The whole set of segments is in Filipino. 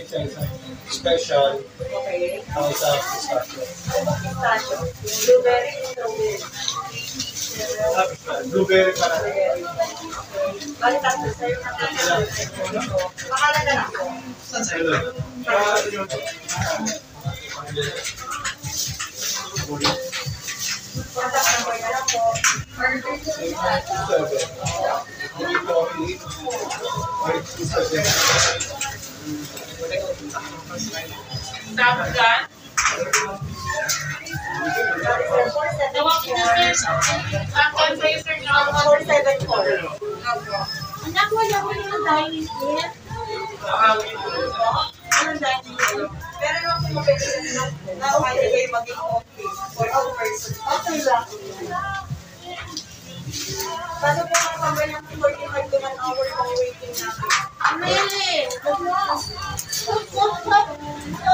confidential, special, Okay. tapos sa pistachio. Ano pistachio? Blueberry, strawberry. Ah, Blueberry para. Bali, tatlo sa'yo na Pangalan na lang po. Hello. Ah, yun. Contact Tapos dyan, ang fundraiser nyo, 474. Anak, wala mo yung dining set. Anong dining room? Pero naman kung mapwede na lang. Po ang number ng 45 to 1 hour pang waiting natin? Amelie, wag mo. Oo,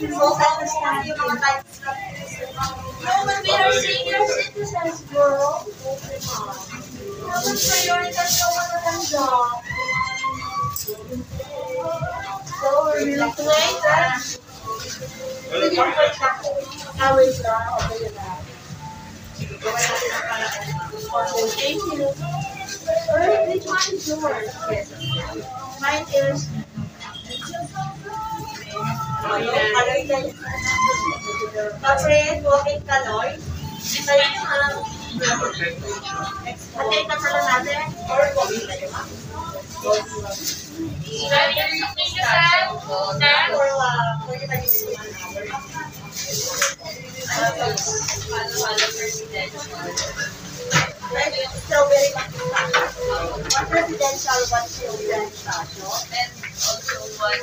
dining room, So, tapos na yung mga times na No, but we are senior citizens, bro. Dapat prioritize ka mo ng job. So, we're really to wait, ah. Sige, wait lang po. Ah, wait lang. Okay na. Gawin natin ang paraan. Okay, thank you. Alright, which one is yours? Yes. Mine is Kapre, walking kaloy. Tayo ang Atay ka pala natin. or walking na yun. Dahil yung signature sa, na, Or 45 minutes to one hour. Right, strawberry. One presidential, one pistachio. and also one,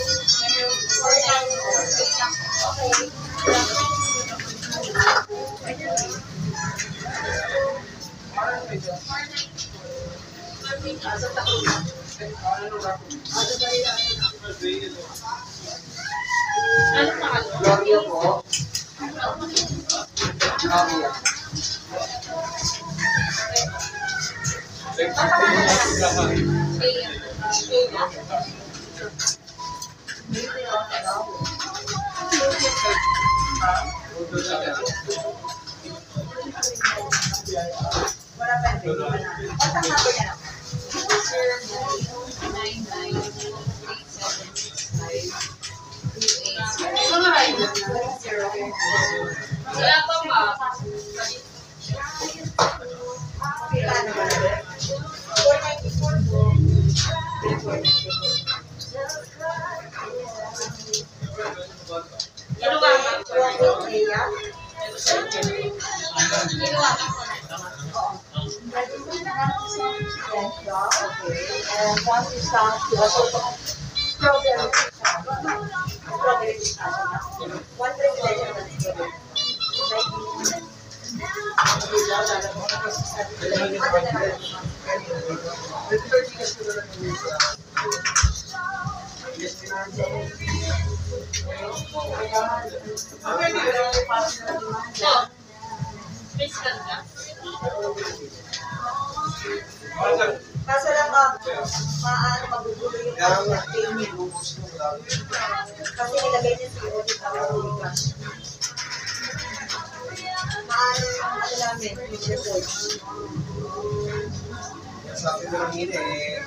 nandiyan. Dalawa ka dyan. ano pa ano? Gloria po. Kami yan. uma substância, uma substância Thank you. Kaso lang ah, maano magugulo yung niya. Kasi nilagay niya sa audit ang publika. Maano yung ano namin, yung report. Sabi ko lang yun eh,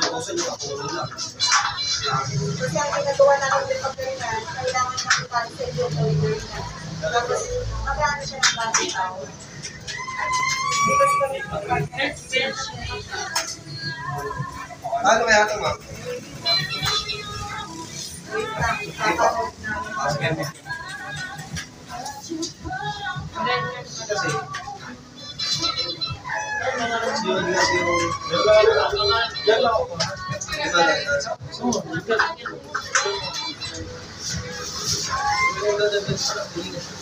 inuusan yung ako lang. Kasi ang ginagawa namin yung pagkainan, kailangan makipag-cancel yung order niya. Tapos, magkano siya ng body hour. Ano kaya ito ma'am? Namin. Ah, sige. Kasi, Yun.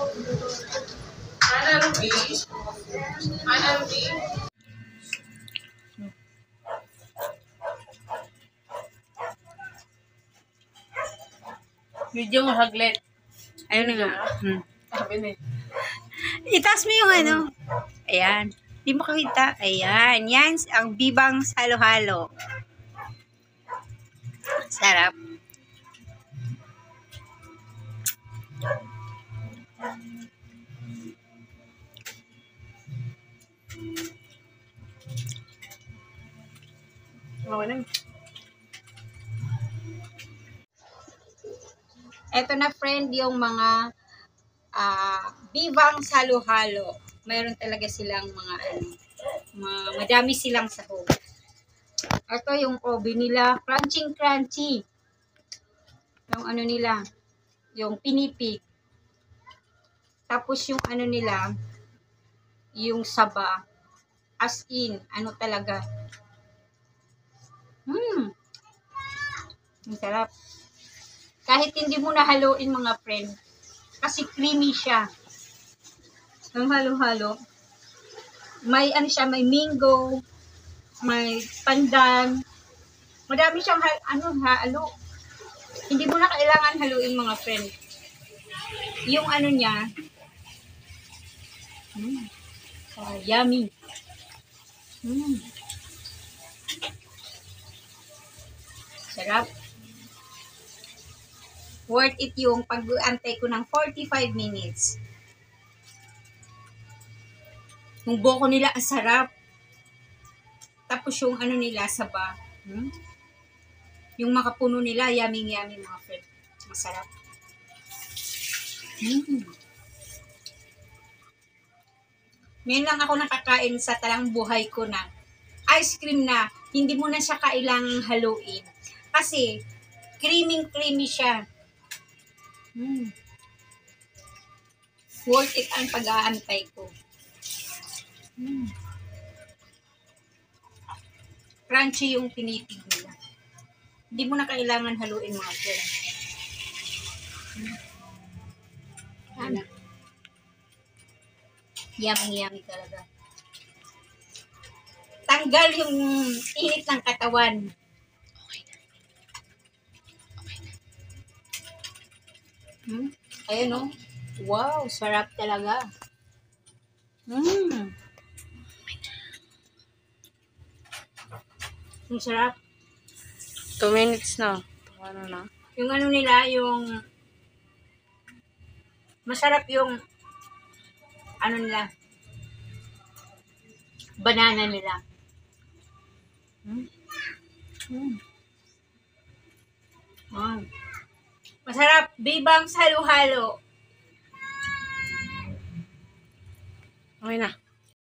Ana Ruby. Ana Ruby. Video mo saglit. Ayun na nga. Hmm. Sabi ni. Itaas mo yung ano. Ayan. Di mo kakita. Ayan. Yan ang bibang halo-halo. Sarap. Okay na. Eto na friend yung mga ah bibang halo-halo. Mayroon talaga silang mga ano, mga, madami silang sahog. Ito yung obi nila, crunching crunchy. Yung ano nila, yung pinipig. Tapos yung ano nila, yung saba, as in, ano talaga. Hmm. Ang sarap. Kahit hindi mo nahaluin mga friend, kasi creamy siya. Yung halo-halo. May ano siya, may mango, may pandan. Madami siyang ano, halo. Hindi mo na kailangan haluin mga friend. Yung ano niya, mm, ah, yummy. Mm. Sarap worth it yung pag-antay ko ng 45 minutes. Yung boko nila, ang sarap. Tapos yung ano nila, saba. Hmm? Yung makapuno nila, yummy-yummy mga friend. Masarap. Hmm. Ngayon lang ako nakakain sa talang buhay ko na ice cream na hindi mo na siya kailangang haluin. Kasi, creamy-creamy siya. Hmm. Worth it ang pag-aantay ko. Hmm. Crunchy yung pinipig nila. Hindi mo na kailangan haluin mga friend. Hmm. Ano? Yummy, yummy talaga. Tanggal yung init ng katawan. Hmm? Ayun oh. Wow, sarap talaga. Hmm. Ang sarap. Two minutes na. Ano na? Yung ano nila, yung masarap yung ano nila banana nila. Hmm? Hmm. Wow. Masarap. Bibang halo-halo. Okay na.